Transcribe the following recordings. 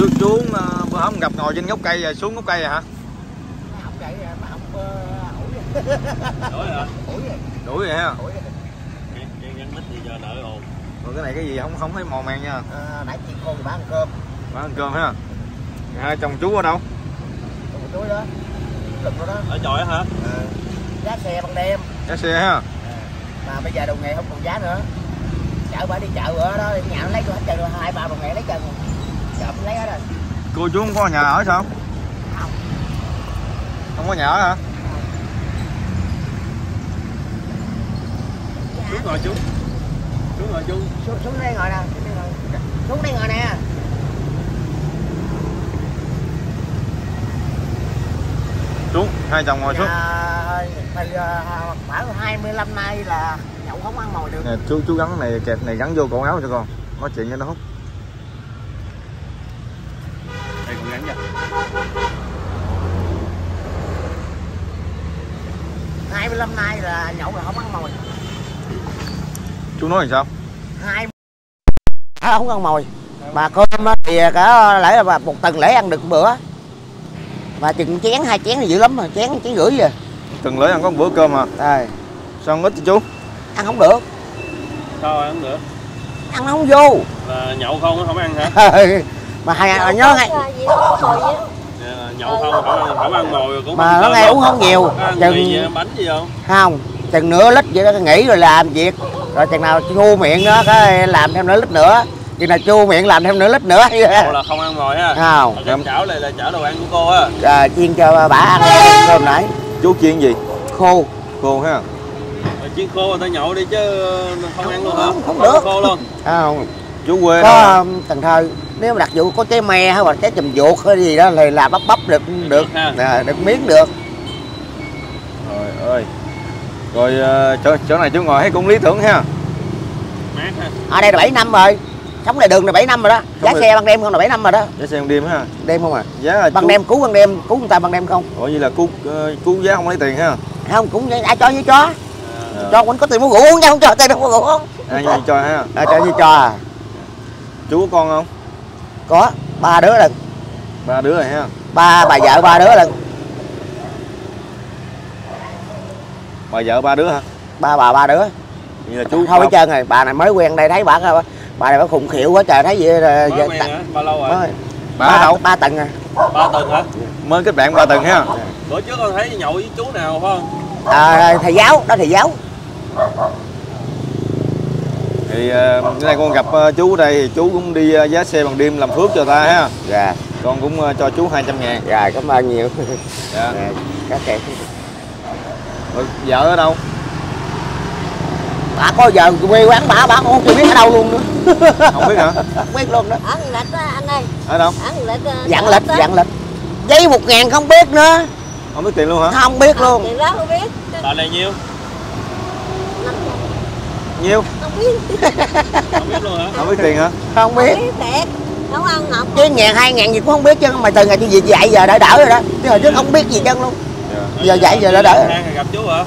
chú chú ờ, bữa hôm gặp ngồi trên gốc cây rồi xuống gốc cây rồi hả? Học vậy mà học ờ, ủi vậy. Đuổi rồi ha rồi cái này cái gì không không thấy mò men nha. À, nãy chị cô thì bán ăn cơm. Bán ăn cơm ha à, chồng chú ở đâu? Một chuối đó. Lực đó đó. Ở chòi hả? à, giá xe ban đêm. Giá xe ha à, mà bây giờ đầu nghề không còn giá nữa. Chợ bả đi chợ bữa đó thì nhà nó lấy cho hết trơn rồi hai ba đồng nghề lấy trơn rồi chợ cũng lấy hết rồi cô chú không có nhà ở sao? Không. Không có nhà ở hả? Xuống ngồi chú. Xuống ngồi chú. xuống xuống đây ngồi nè xuống đây ngồi. Xuống nè. Xuống hai chồng ngồi xuống. Dạ, từ ờ, khoảng 25 nay là nhậu không ăn mồi được. Nè chú chú gắn này kẹt này gắn vô cổ áo cho con. Nói chuyện cho nó hút Đây con gắn nha. 25 nay là nhậu là không ăn mồi. Chú nói làm sao? Hai à, không ăn mồi. Mà cơm á thì cả lễ là một tuần lễ ăn được một bữa. Mà chừng chén hai chén thì dữ lắm mà chén chén rưỡi rồi từng lễ ăn có một bữa cơm à rồi sao không ít cho chú? Ăn không được. Sao ăn nữa? ăn nó không vô. Là nhậu không không ăn hả? mà hai nhớ ngay. Dạ, Nhậu không không ăn mồi cũng mà nó nghe uống không nhiều. Chừng bánh gì không? không chừng nửa lít vậy đó nghỉ rồi làm việc. Rồi chừng nào chua miệng đó cái làm thêm nửa lít nữa. Chừng nào chua miệng làm thêm nửa lít nữa. Là không ăn mồi ha. không. chảo này là chảo đồ ăn của cô á. à, chiên cho bà ăn cơm nãy. Chú chiên gì? Khô. Khô ha. Chiên khô người ta nhậu đi chứ không ăn luôn hả? Không, không được. Khô luôn. à, không chú quê có đâu? um, Cần Thơ. Nếu mà đặc vụ có trái me hay hoặc trái chùm ruột hay gì đó thì làm bắp bắp được được ha. à, được miếng được. Trời ơi. Rồi ờ, chỗ chỗ này chú ngồi thấy cũng lý tưởng ha. Mát ha. ở đây là 7 năm rồi. Sống lại đường là 7 năm rồi đó. Giá rồi. xe ban đêm không là 7 năm rồi đó. Giá xe ban đêm ha. Đêm không à? Giá là ban chú... đêm cứu ban đêm cứu người ta ban đêm không? Ủa vậy là cứu ờ, cứu giá không lấy tiền ha? Không cũng ai cho như cho Ờ, cho quýnh có tiền mua rượu uống nha không cho tiền đâu mua rượu uống. Ai như cho ha? À, cho như cho à chú có con không? Có ba đứa lần ba đứa rồi ha. Ba bà vợ ba đứa lần bà vợ ba đứa hả? Ba bà ba đứa. Vậy là chú thôi hết trơn rồi bà này mới quen đây thấy bà bà này bà khùng khịu quá trời thấy gì Mới giờ quen hả? Bao lâu rồi? mới bà ở đâu? ba tầng à Ba tuần hả? mới kết bạn ba tuần ha. Bữa trước con thấy nhậu với chú nào phải không? à, thầy giáo đó thầy giáo thì ờ, cái này con gặp ờ, chú ở đây thì chú cũng đi ờ, giá xe bằng đêm làm phước cho ta ha. Dạ. Con cũng cho chú 200 ngàn. Dạ cảm ơn nhiều. Dạ. dạ, các kẹt Rồi, vợ ở đâu? Bà có giờ quê quán bà bà cũng không biết ở đâu luôn nữa. Không biết hả? Không biết luôn đó ở lịch á anh ơi. Ở đâu? Ở lịch dặn lịch dặn lịch. Giấy một ngàn không biết nữa. Không biết tiền luôn hả? Không biết Ờ, luôn. tiền đó không biết. Tờ này nhiêu? Nhiêu? không biết Không biết luôn hả? không biết. Tiền hả không không biết biết thiệt. Không ăn ngọc chứ ngàn hai ngàn gì cũng không biết chứ mà từ ngày tôi về dạy giờ đỡ đỡ rồi đó. Chứ hồi trước không biết gì chân luôn. Dạ. giờ dạy giờ đỡ đỡ ngày gặp chú hả?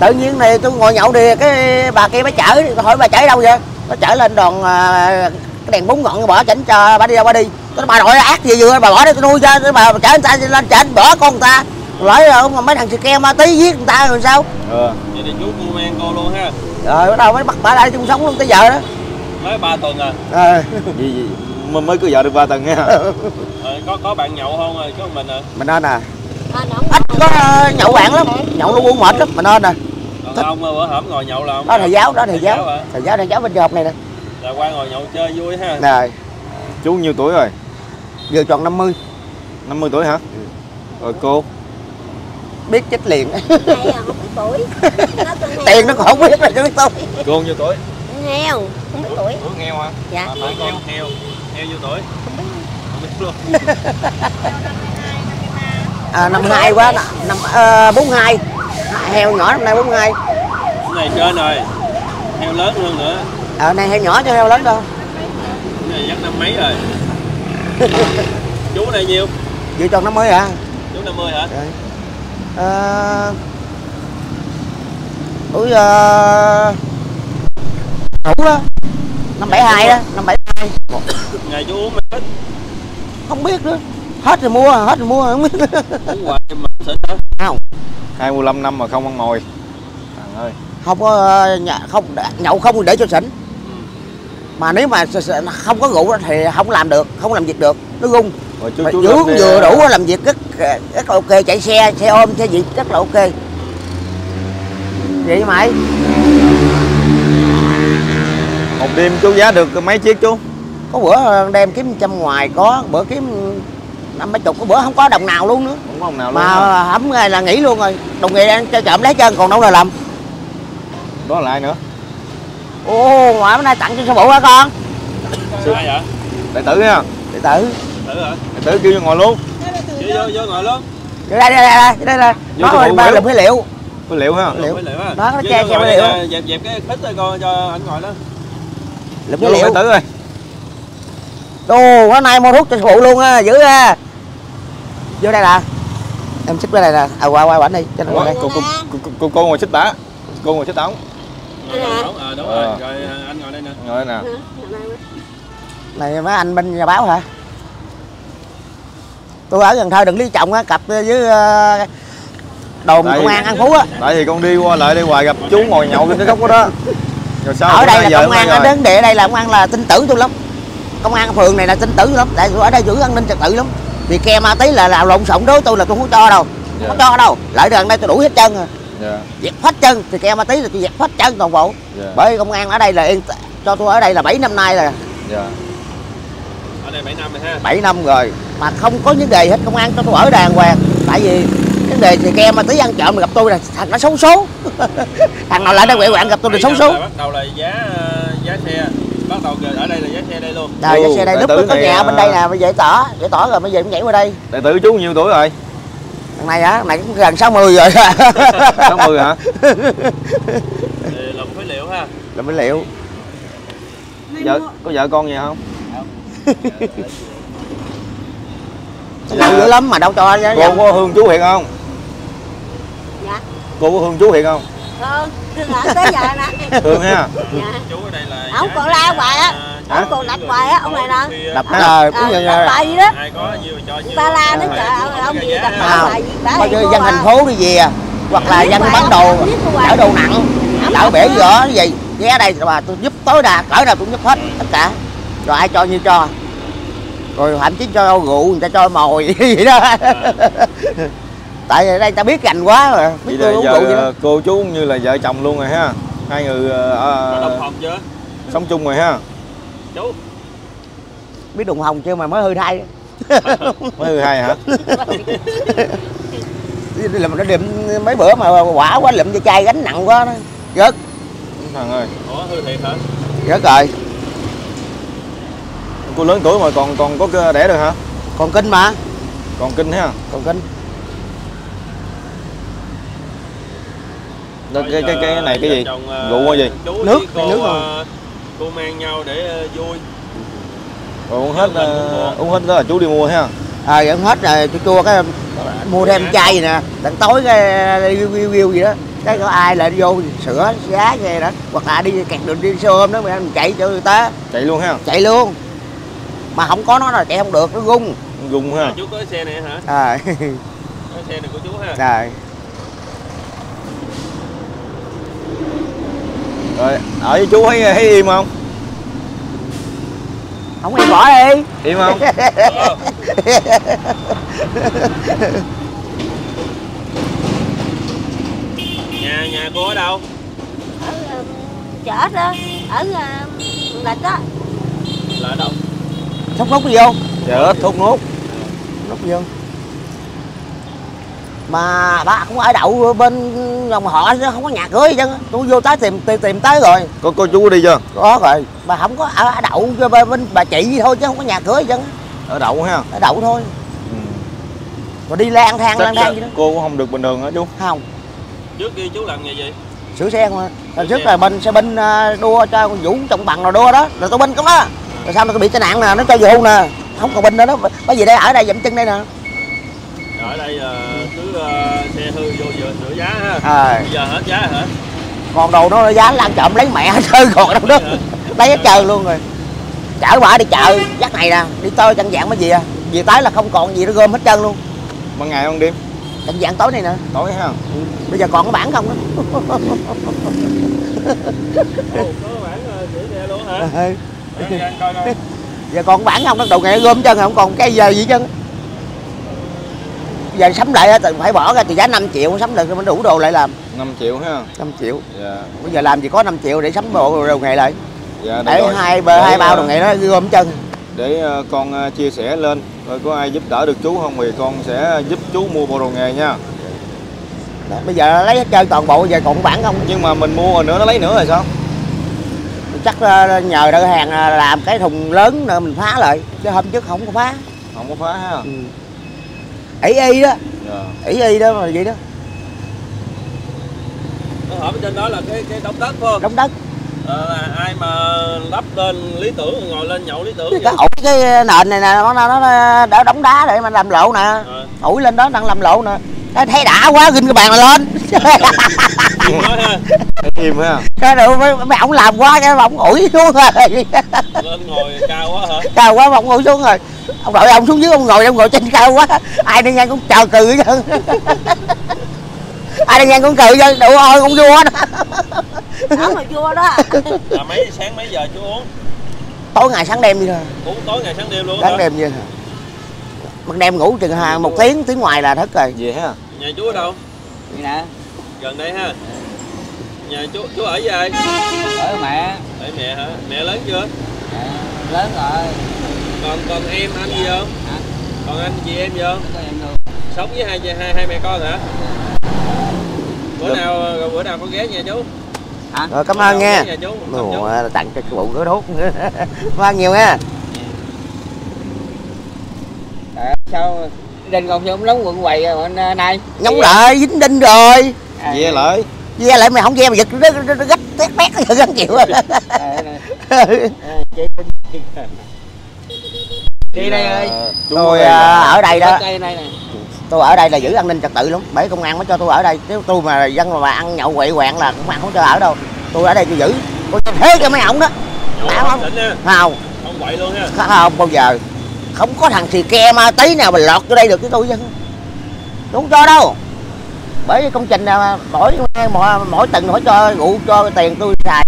tự nhiên này tôi ngồi nhậu đi cái bà kia bà chở tôi hỏi bà chở đâu vậy? Nó chở lên đòn à, cái đèn bún ngọn bỏ chỉnh cho bà đi đâu bà đi. Tôi nói, bà nội ác gì vừa bà bỏ đây tôi nuôi cho tôi bà chở người ta lên chỉnh bỏ con người ta. Lỗi rồi mà mấy thằng xì ke ma tí giết người ta rồi sao? Ờ. Vậy thì chú cô men cô luôn ha? Rồi bắt đầu mới bắt bà lại chung sống luôn tới giờ đó. Mới ba tuần à? ờ. Gì gì mới mới cưới vợ được ba tuần nha Ờ, có có bạn nhậu không? Rồi? Có một mình à? mình nên à? À, ít có ờ, nhậu bạn lắm. Nhậu nó uống mệt lắm mình nên à. Còn Thích. ông bữa hổm ngồi nhậu là không? đó thầy giáo đó thầy giáo. hả? thầy giáo thầy giáo bên trường học này nè. Là qua ngồi nhậu chơi vui ha? rồi chú nhiêu tuổi rồi? Vừa tròn 50 50 tuổi hả? Rồi cô biết chết liền. Này à, không biết tuổi. Tiền nó còn không biết là chứ biết tôi cô nhiêu tuổi. Heo không biết tuổi. Tuổi nghèo hả? Dạ. Bạn con heo Heo nhiêu tuổi? không biết. Không biết luôn. À, năm hai quá năm ờ, bốn hai. Heo nhỏ năm nay bốn hai. Cái này trên rồi. Heo lớn hơn nữa. Ở này heo nhỏ cho heo lớn đâu. Cái này dắt năm mấy rồi? Chú này nhiêu? vừa tròn 50 à Chú 50 hả? Rồi. Ờ, tuổi ờ, thủ đó. Năm bảy hai đó năm bảy hai. Ngày chú uống mấy ít? không biết nữa. Hết rồi mua hết rồi mua không biết uống hoài mà xịn hả 25 năm mà không ăn mồi. Thằng ơi. Không có ờ, nhà, không nhậu không để cho xỉn mà nếu mà không có rượu thì không làm được không làm việc được. Nó gung rồi chú chú vừa đủ làm việc rất rất là ok. Chạy xe xe ôm xe gì rất là ok. Vậy mày? Một đêm chú giá được mấy chiếc chú? Có bữa đem kiếm trăm ngoài có bữa kiếm năm mấy chục có bữa không có đồng nào luôn nữa. Không có ông nào luôn mà hấm ngày là nghỉ luôn rồi. Đồng nghề đang chơi trộm lấy chân còn đâu là làm. Đó là ai nữa ô mà bữa nay tặng cho sư phụ hả con? Ai vậy? Đệ tử ha đệ tử. Tử hả? Đệ tử kêu cho ngồi luôn. Vô vô vô ngồi luôn. Đây đây đây đây đây đây. Vô nó sư phụ ba là phế liệu. Có liệu ha Liệu. Phải liệu ha Đó, nó Vô che- vô che phải liệu. dẹp dẹp cái khít cho con cho anh ngồi đó. Vô phế luôn đệ liệu tử ơi. Ô bữa nay mua thuốc cho sư phụ luôn á giữ ha. Vô đây nè. Em xích qua đây nè. À qua qua bển đi. Cho nó qua đây. Cô, cô, cô, cô, cô, cô ngồi xích bả cô ngồi xích ống Đúng ờ đúng Ờ. rồi rồi anh ngồi đây nè. Ngồi đây nè. Này mấy anh bên nhà báo hả? Tôi ở gần thơ đừng lý trọng á cặp với ờ, đồn Tại công an an phú á. tại vì con đi qua lại đây hoài gặp chú ngồi nhậu trên cái góc đó đó. Rồi sao ở đây là công an ở đến địa đây là công an là tin tưởng tôi lắm. Công an phường này là tin tưởng lắm. Tại tôi ở đây giữ an ninh trật tự lắm. Vì ke ma tí là làm lộn xộn đối tôi là tôi không cho đâu. Dạ. không cho đâu. Lại gần đây tôi đuổi hết chân rồi dạ. Dẹp hết chân thì ke ma tí là tôi dẹp hết chân toàn bộ. Dạ. Bởi công an ở đây là yên cho tôi ở đây là 7 năm nay là dạ. Ở đây 7 năm rồi ha. 7 năm rồi mà không có vấn đề hết công an cho tôi ở đàng hoàng. Tại vì vấn đề thì ke ma tí ăn trộm mà gặp tôi là thằng nó xấu số. Thằng nào lại đây quẹo quạng gặp tôi là xấu số. bắt đầu là giá ờ, giá xe. Bắt đầu ở đây là giá xe đây luôn. Rồi cái Ồ, xe đây đại lúc có nhà à, bên đây nè bây giờ tỏ giải tỏ rồi bây giờ cũng nhảy qua đây. Đệ tử chú nhiêu tuổi rồi thằng này hả thằng này cũng gần 60 rồi 60 hả lồng phế liệu ha là mới liệu vợ có vợ con gì không Nó dữ lắm mà đâu cho cô có hương chú thiệt không Dạ. cô có hương chú thiệt không Ờ, thương hả? Tới giờ nè. hương ha Dạ. chú ở đây là Ông giá còn la hoài á. Ông còn đặt hoài á, ông này nè. đập ờ, à, Ờ, cũng như đặt hoài gì đó. ai có nhiêu thì cho nhiêu Ta la Phải trời ông gì nào hoài gì như mua dân à. thành phố đi về hoặc là dân bán đồ chở đồ nặng chở bể vỡ gì ghé đây mà tôi giúp tối đa cỡ nào tôi giúp hết tất cả. Rồi ai cho như cho? Rồi thậm chí cho rượu người ta cho mồi gì đó. Tại vì đây ta biết gành quá rồi biết vậy giờ rượu ờ, cô chú cũng như là vợ chồng luôn rồi ha. Hai người ờ, có ờ, đồng phòng chưa? sống chung rồi ha chú. Biết đụng hồng chưa mà mới hư thai mới hư hai hả? Làm nó đệm mấy bữa mà quả quá lụm cho chai gánh nặng quá đó. Rớt thằng ơi. Ủa hư thiệt hả? Rớt rồi. Cô lớn tuổi mà còn còn có đẻ được hả? Còn kinh mà. Còn kinh ha còn kinh. Cái cái cái, cái này cái gì? ờ, rượu gì? Nước, nước rồi. Ờ, cô mang nhau để ờ, vui. Uống hết Mình cũng ờ, uống hết đó là chú đi mua ha à vẫn hết rồi tôi chua cái mua thêm chai gì nè tận tối cái review review gì đó. Cái có ai lại vô sửa giá về đó. Hoặc là đi kẹt đường đi xe ôm đó mình chạy cho người ta. Chạy luôn ha? Chạy luôn. Mà không có nó là chạy không được nó gung gung ha? À, chú có xe này hả? À, cái xe này của chú ha? Rồi rồi ở với chú thấy thấy im không không em bỏ đi im không Ờ. nhà nhà cô ở đâu Ở um, chợ đó. Ở um, lịch đó. là ở đâu thúc hút vô giờ ít thuốc nốt hút vô mà bà cũng ở đậu bên dòng họ chứ không có nhà cửa gì chứ. Tôi vô tới tìm tìm, tìm tới rồi. Có cô chú đi chưa? Có rồi. Bà không có ở, đậu cho bên, bà chị thôi chứ không có nhà cửa gì chứ. Ở đậu ha? Ở đậu thôi. Ừ. rồi đi lang thang lang thang gì đó. cô cũng không được bình thường hả chú. Không. Trước kia chú làm nghề gì? Sửa xe mà. Hồi Sửa trước xe. là bên xe binh à, đua cho con vũ trọng bằng rồi đua đó. Rồi tôi binh cũng đó rồi sao mà tôi bị tai nạn nè nó cho hưu nè. Không còn binh nữa đó. Bởi vì đây ở đây dậm chân đây nè ở đây ờ, cứ ờ, xe hư vô giờ sửa giá ha. À, bây giờ hết giá hả? Còn đồ nó giá lan trộm lấy mẹ hết trơn còn đâu đó. Lấy hết trơn luôn rồi. Chở bà đi chợ dắt này nè đi tơi chân dạng mới về về tới là không còn gì nó gom hết trơn luôn. Ban ngày ban đêm cảnh dạng tối này nè. Tối ha. Bây giờ còn cái bản không đó Ồ, có bản sửa xe luôn hả? Ừ. Coi giờ còn bản không đó? Đầu ngày gom hết trơn không còn cái giờ gì hết trơn giờ sắm lại á, thì phải bỏ ra thì giá 5 triệu sắm lại mới đủ đồ lại làm. 5 triệu ha? 5 triệu. Dạ. Bây giờ làm chỉ có 5 triệu để sắm bộ đồ nghề lại. Dạ được để rồi. hai bờ Để, hai bao ờ, đồ nghề đó gom trơn để ờ, con ờ, chia sẻ lên rồi có ai giúp đỡ được chú không thì con sẽ giúp chú mua bộ đồ nghề nha. Đó, bây giờ lấy hết trơn toàn bộ giờ còn bản không? Nhưng mà mình mua rồi nữa nó lấy nữa rồi sao? Chắc nhờ đỡ hàng làm cái thùng lớn nữa mình phá lại chứ hôm trước không có phá. Không có phá ha? Ừ. ỷ y đó. Dạ. Ỷ y đó mà vậy đó. Nó hỏi trên đó là cái cái đống đất phải không? Đóng đất. Ờ, là ai mà lắp lên lý tưởng ngồi lên nhậu lý tưởng cái ủi cái nền này nè nó nó nó đỡ đóng đá để mà làm lộ nè. Ờ, ủi lên đó đang làm lộ nè thấy đã quá ginh cái bàn này lên. Im ha cái rồi mấy, mấy ổng làm quá cái ổng ủi xuống rồi. Lên ngồi cao quá hả? Cao quá mà ổng ủi xuống rồi. Ông đội ông xuống dưới ông ngồi ông ngồi trên cao quá. Ai đi ngang cũng chờ cười chứ ai đi ngang cũng cười chứ đủ ơi ông vua đó. Đó mà vua đó. Là mấy sáng mấy giờ chú uống? Tối ngày sáng đêm đi thôi. Uống tối ngày sáng đêm luôn sáng hả? đêm vậy ban đêm ngủ chừng một tiếng tiếng ngoài là thức rồi. Về ha nhà chú ở đâu? Vậy nè, gần đây ha. Nhà chú chú ở với ai ở mẹ. Ở mẹ hả? Mẹ lớn chưa? À, lớn rồi, còn còn em anh gì không? Hả? còn anh chị em gì không? Có em luôn. sống với hai hai hai mẹ con hả? Bữa Dạ. nào rồi bữa nào con ghé nhà chú? Hả? rồi cảm ơn nha. Ồ, tặng cho cái bụng cửa đốt cảm ơn nhiều nha À, sao đinh còn không lóng quận quầy rồi bên nay? nhúng lại dính đinh rồi. À, về lại. Ve lại mày không ve mày giật nó, nó, nó gấp tét tét nó gắn chịu chị đi đây ơi. Ờ, chú tôi đây à, là- ở đây đó. Tôi ở đây là giữ an ninh trật tự lắm. Bởi công an mới cho tôi ở đây. Nếu tôi mà dân mà ăn nhậu quậy quạng là công an không cho ở đâu. Tôi ở đây tôi giữ. Tôi cho thế cho mấy ổng đó. Bảo không? không? Không quậy luôn ha không? Bao giờ không có thằng xì ke ma tí nào mà lọt vô đây được với tôi tôi không cho đâu. Bởi vì công trình là mỗi mỗi, mỗi tuần phải cho rượu cho tiền tôi xài.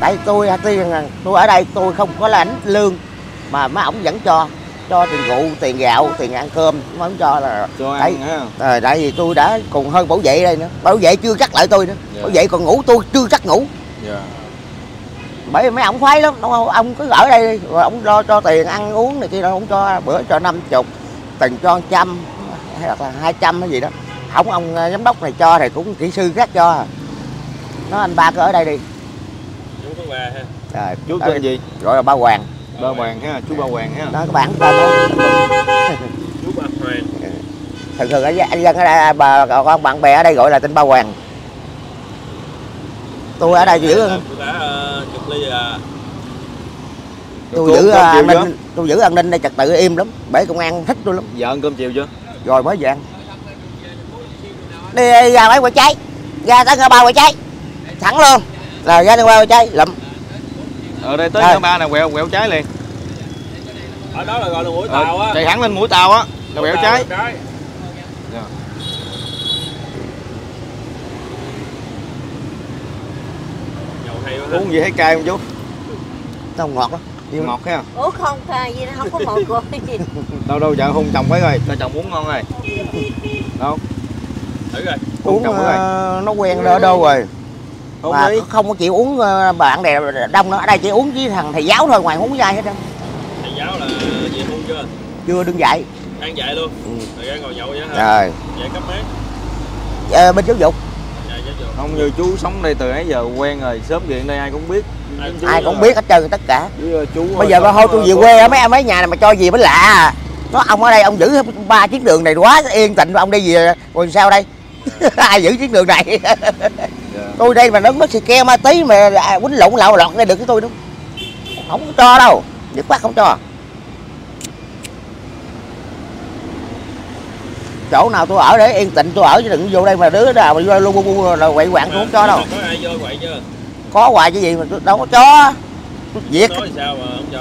Tại tôi tiền tôi ở đây tôi không có lãnh lương mà mấy ổng vẫn cho cho tiền rượu tiền gạo tiền ăn cơm mấy ổng cho là cho Đấy. à, tại vì tôi đã cùng hơn bảo vệ đây nữa. Bảo vệ chưa cắt lại tôi nữa. Dạ. bảo vệ còn ngủ tôi chưa cắt ngủ. Dạ bởi vì mấy ông khoái lắm đúng không? Ông cứ ở đây đi, rồi ông lo cho tiền ăn uống này kia đâu ông cho bữa cho năm chục từng cho trăm hay là hai trăm hay gì đó. Không ông ờ, giám đốc này cho thì cũng kỹ sư khác cho. À. nó anh ba cứ ở đây đi. Chú có quà ha? Rồi chú tên gì? Gọi là ba hoàng. Ba hoàng ha chú ba hoàng ha. Đó các bạn tên đó chú ba hoàng. Thường thường ở anh dân ở đây bà con bạn bè ở đây gọi là tên ba hoàng. Tôi ở đây giữ tôi đã ờ, chục ly à tôi Cô giữ cơm an chưa? ninh tôi giữ an ninh đây trật tự im lắm. Bởi công an thích tôi lắm. Vợ ăn cơm chiều chưa? Rồi mới về ăn. Đi, ra mấy quả trái ra tới ngã ba quả trái thẳng luôn. Rồi ra ngã ba quả trái lụm. Ở đây tới ngã ba này quẹo quẹo trái liền. Ở đó là gọi là mũi Ờ, tàu á. chạy thẳng lên mũi tàu á là quẹo trái Dạ. uống gì thấy cay không chú? Nó ngọt lắm Yêu- ngọt ha ủa không à, gì nó không có cua gì đâu đâu vợ hôn chồng phải rồi. Cho chồng uống ngon rồi. Đâu? Thử rồi. Hôn uống chồng rồi. ờ, nó quen đỡ đâu rồi? Hôn mà đi. không có chịu uống ờ, bạn bè đông nữa. Ở đây chỉ uống với thằng thầy giáo thôi ngoài không uống với ai hết trơn. Thầy giáo là gì hôn chưa? Chưa đứng dậy. Đang dạy luôn. Ừ. rồi ngồi nhậu vậy hả? Rồi dạy cấp mấy? Ờ, bên dạy giáo dục không như chú sống đây từ ấy giờ quen rồi sớm điện đây ai cũng biết. Ai Chú ai cũng biết hết trơn tất cả. Với ờ, chú bây giờ ờ, thôi tôi về có- quê ở mấy mấy nhà này mà cho gì mới lạ. Nó ông ở đây ông giữ ba chiếc đường này quá yên tĩnh ông đi về rồi sao đây? Ai giữ chiếc đường này? Dạ. tôi đây mà nó mất xì ke ma tí mà quýnh lộn lạo lọt đây được với tôi đúng. Không có cho đâu dứt khoát không cho chỗ nào tôi ở để yên tĩnh tôi ở chứ đừng vô đây mà đứa nào mà vô lu bu bu là quậy quạng tôi không cho đâu. Có ai vô quậy chưa? Có hoài chứ gì mà tôi đâu có cho. Tôi việc. Nói sao mà không cho?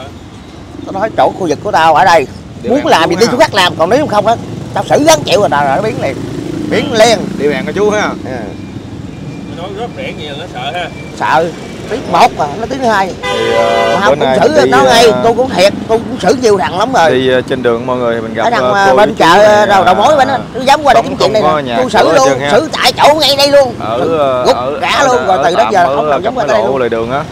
Tôi nói chỗ khu vực của tao ở đây. Điều muốn làm chú thì đi chỗ khác làm còn nếu không á tao xử gắn chịu rồi tao rồi nó biến liền. Biến liền. Điều hẹn của chú ha Ừ. nói rất rẻ nhiều nó sợ ha. Sợ tiếng một mà nó tiếng hai. Thì ờ, mà bữa không cũng nay xử đi, nó ngay ờ, tôi cũng thiệt tôi cũng xử nhiều thằng lắm rồi. Đi ờ, trên đường mọi người mình gặp ở đằng ờ, ờ, cô bên chợ đầu đầu ờ, mối bên đó nó dám qua đây kiếm chuyện này nè. tôi xử luôn xử tại chỗ ngay đây luôn. Ờ, gục ở- luôn rồi từ đó giờ không cấp dám qua đây luôn. lề đường á.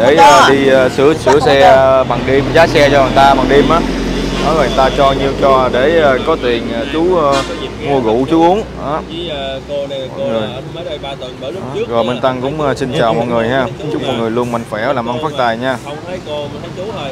Để ờ, đi ờ, sửa sửa xe ờ, bằng đêm giá xe cho người ta bằng đêm á. Nói người ta cho nhiêu cho để ờ, có tiền ờ, chú ờ, mua rượu chú uống đó. với ờ, cô này cô Mọi người. là ở mới đây ba tuần bữa lúc Đó. trước rồi Minh Tăng cũng ờ, xin chào mọi người ha chúc mọi người luôn mạnh khỏe làm ăn phát tài nha không thấy cô mà thấy chú thôi